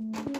Mm-hmm.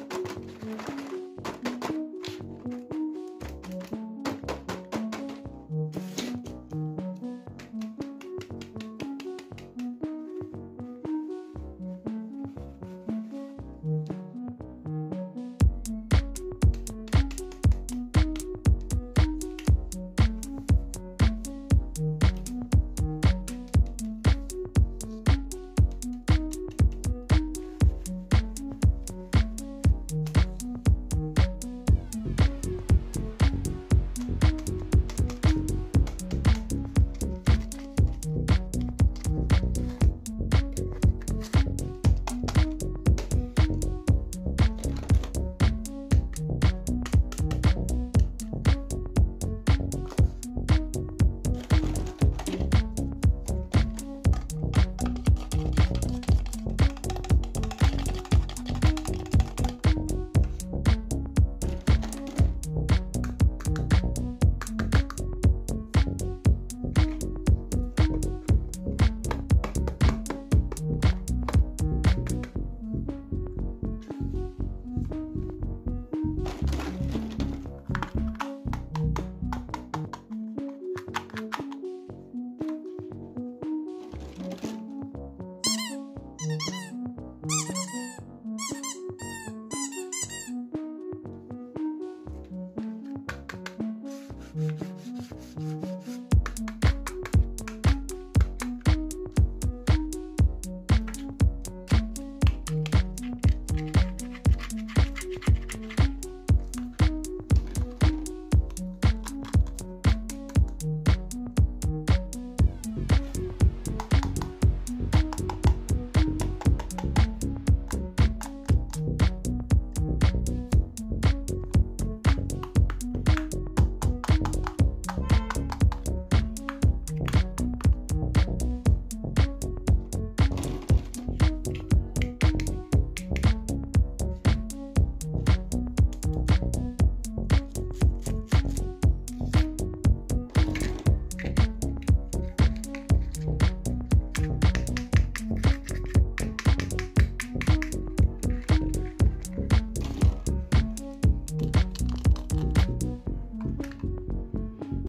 うん。